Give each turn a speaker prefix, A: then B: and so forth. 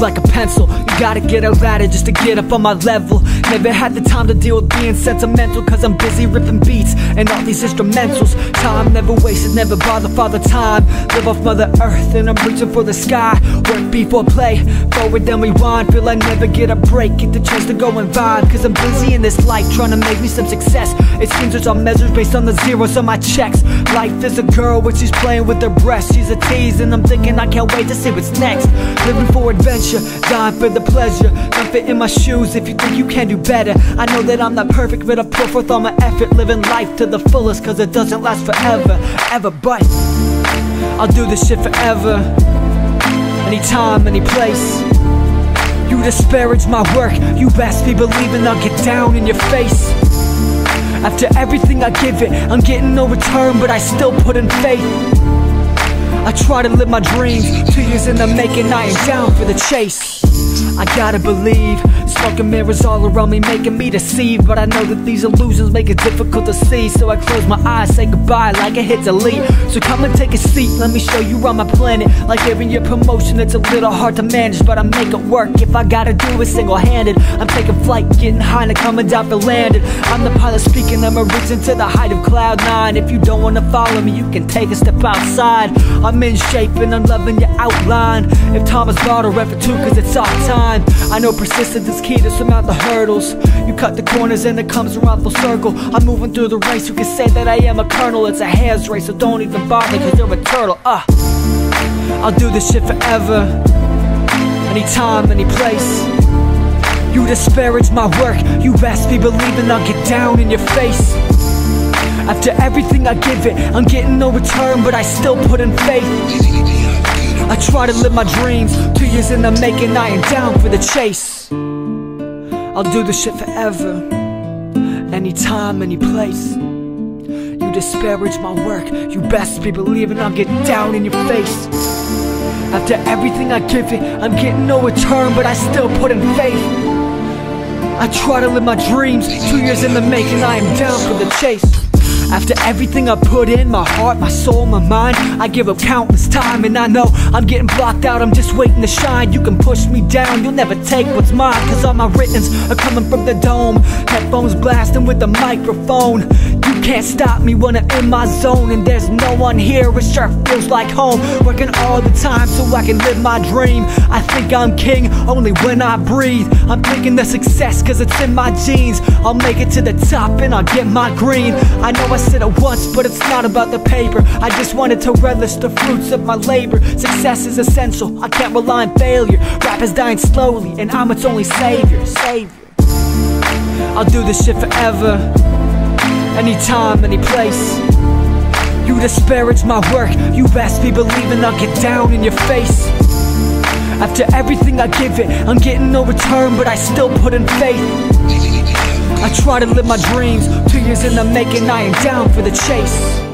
A: like a pencil. You gotta get a ladder just to get up on my level. Never had the time to deal with being sentimental Cause I'm busy ripping beats and all these instrumentals. Time never wasted, never bother father time. Live off mother earth and I'm reaching for the sky. Work before play, forward then rewind. Feel I never get a break, get the chance to go and vibe. Cause I'm busy in this life trying to make me some success. It seems there's all measures based on the zeros on my checks. Life is a girl when she's playing with her breasts. She's a tease and I'm thinking I can't wait to see what's next. Living for adventure, dying for the pleasure. Don't fit in my shoes. If you think you can do better I know that I'm not perfect but I put forth all my effort Living life to the fullest cause it doesn't last forever Ever. But I'll do this shit forever. Anytime, any place. You disparage my work. You best be believing I'll get down in your face. After everything I give it I'm getting no return but I still put in faith I try to live my dreams. Two years in the making I am down for the chase I gotta believe. Smoking mirrors all around me making me deceived But I know that these illusions make it difficult to see. So I close my eyes, say goodbye like I hit delete. So come and take a seat, let me show you around my planet. Like giving your promotion, it's a little hard to manage But I make it work. If I gotta do it single-handed I'm taking flight, getting high and coming down for landing I'm the pilot speaking, I'm reaching to the height of cloud nine. If you don't wanna follow me, you can take a step outside. I'm in shape and I'm loving your outline. If Thomas Bottle rep for two cause it's off time I know persistence is key to surmount the hurdles. You cut the corners and it comes around full circle. I'm moving through the race, you can say that I am a colonel? It's a hare's race, so don't even bother cause you're a turtle, uh I'll do this shit forever. Anytime, any place. You disparage my work. You best be believing I'll get down in your face. After everything I give it I'm getting no return but I still put in faith I try to live my dreams. Two years in the making I am down for the chase. I'll do this shit forever. Anytime, any place. You disparage my work. You best be believing I'll get down in your face. After everything I give it I'm getting no return but I still put in faith. I try to live my dreams. Two years in the making I am down for the chase after everything I put in, my heart, my soul, my mind I give up countless time. And I know I'm getting blocked out I'm just waiting to shine. You can push me down, you'll never take what's mine. Cause all my writtens are coming from the dome. Headphones blasting with the microphone. You can't stop me when I'm in my zone. And there's no one here, it sure feels like home. Working all the time so I can live my dream. I think I'm king only when I breathe. I'm thinking the success cause it's in my genes. I'll make it to the top and I'll get my green. I know I said it once, but it's not about the paper. I just wanted to relish the fruits of my labor. Success is essential, I can't rely on failure. Rap is dying slowly, and I'm its only savior Savior. I'll do this shit forever Anytime, any place. You disparage my work You best be believing I'll get down in your face. After everything I give it I'm getting no return, but I still put in faith I try to live my dreams. Two years in the making, I am down for the chase